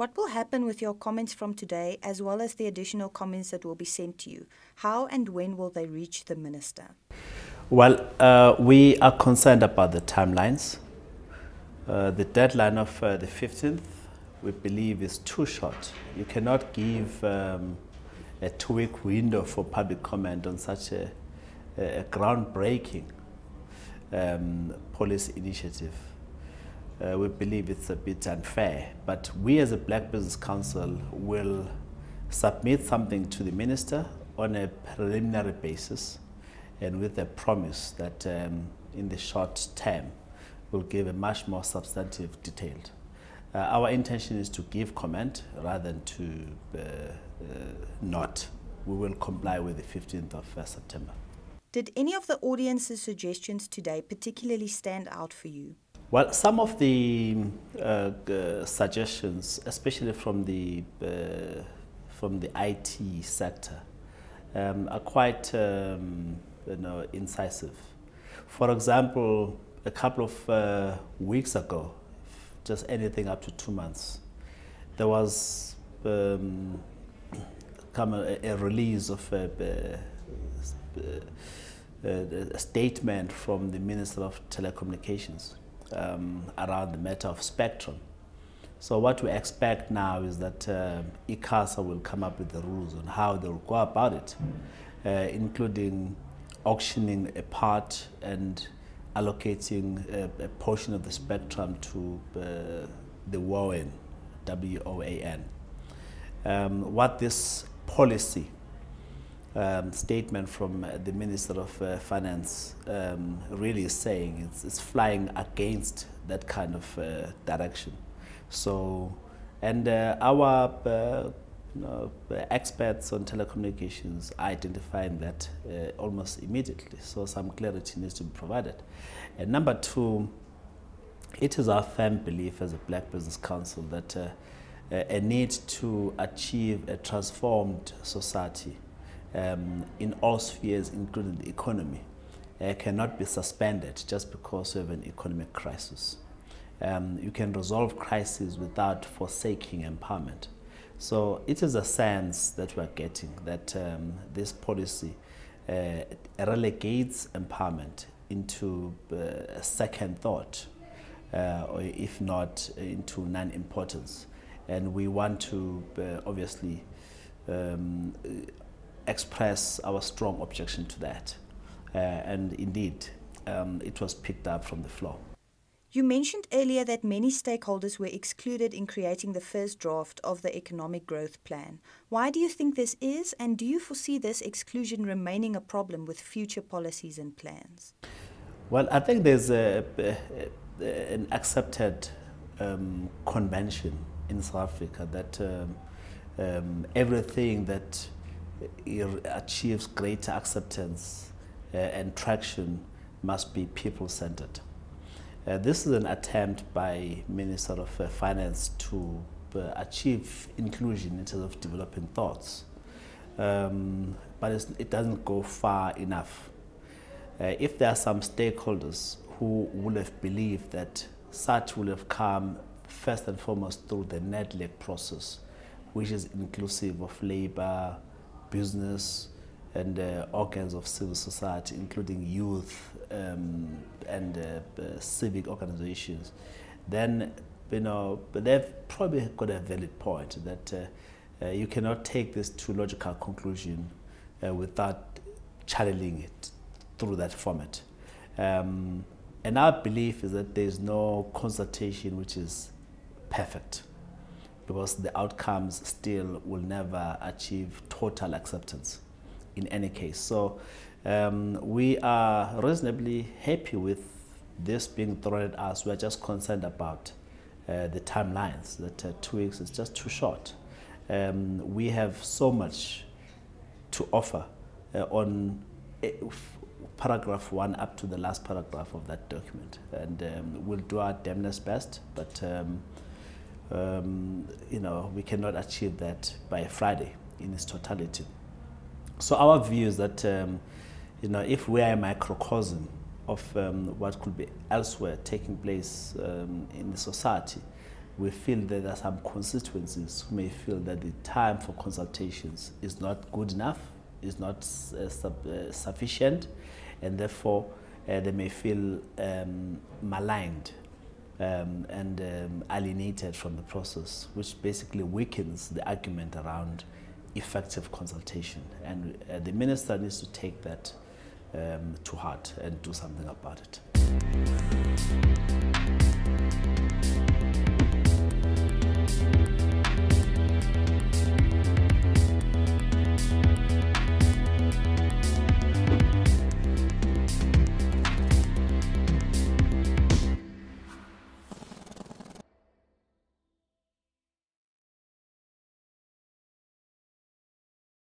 What will happen with your comments from today, as well as the additional comments that will be sent to you? How and when will they reach the minister? Well, uh, we are concerned about the timelines. Uh, the deadline of uh, the 15th, we believe, is too short. You cannot give um, a two week window for public comment on such a, a groundbreaking um, policy initiative. Uh, we believe it's a bit unfair, but we as a Black Business Council will submit something to the minister on a preliminary basis and with a promise that um, in the short term we'll give a much more substantive detailed. Uh, our intention is to give comment rather than to uh, uh not. We will comply with the 15th of uh, September. Did any of the audience's suggestions today particularly stand out for you? Well, some of the uh, uh, suggestions, especially from the uh, from the IT sector, um, are quite um, you know incisive. For example, a couple of uh, weeks ago, just anything up to two months, there was um, come a, a, release of a, a, a statement from the Minister of Telecommunications um, around the matter of spectrum. So what we expect now is that uh, ICASA will come up with the rules on how they will go about it, uh, including auctioning a part and allocating a, a portion of the spectrum to uh, the WOAN, W-O-A-N. Um, what this policy um, statement from uh, the Minister of uh, Finance um, really is saying. It's, it's, flying against that kind of uh, direction. So, and uh, our uh, you know, experts on telecommunications are identifying that uh, almost immediately. So some clarity needs to be provided. And number two, it is our firm belief as a Black Business Council that a need to achieve a transformed society um, in all spheres, including the economy, uh, cannot be suspended just because of an economic crisis. Um, you can resolve crises without forsaking empowerment. So it is a sense that we're getting that um, this policy uh, relegates empowerment into uh, a second thought, uh, or if not into non-importance. And we want to uh, obviously um, express our strong objection to that. Uh, and indeed, um, it was picked up from the floor. You mentioned earlier that many stakeholders were excluded in creating the first draft of the economic growth plan. Why do you think this is, and do you foresee this exclusion remaining a problem with future policies and plans? Well, I think there's a, a, a, an accepted um, convention in South Africa that um, um, everything that achieves greater acceptance uh, and traction must be people-centered. Uh, this is an attempt by Minister of uh, Finance to uh, achieve inclusion in terms of developing thoughts, um, but it doesn't go far enough. Uh, if there are some stakeholders who would have believed that such would have come first and foremost through the NEDLAC process, which is inclusive of labor, business and uh, organs of civil society, including youth um, and uh, uh, civic organizations, then you know they've probably got a valid point that uh, uh, you cannot take this to logical conclusion uh, without channeling it through that format. Um, and our belief is that there is no consultation which is perfect because the outcomes still will never achieve total acceptance in any case. So um, we are reasonably happy with this being thrown at us. We're just concerned about uh, the timelines, that uh, two weeks is just too short. Um, we have so much to offer uh, on paragraph one up to the last paragraph of that document. And um, we'll do our damnedest best, but um, you know, we cannot achieve that by Friday in its totality. So our view is that, um, you know, if we are a microcosm of um, what could be elsewhere taking place um, in the society, we feel that there are some constituencies who may feel that the time for consultations is not good enough, is not uh, sub, uh, sufficient, and therefore uh, they may feel um, maligned um, and um, alienated from the process, which basically weakens the argument around effective consultation. And uh, the minister needs to take that um, to heart and do something about it.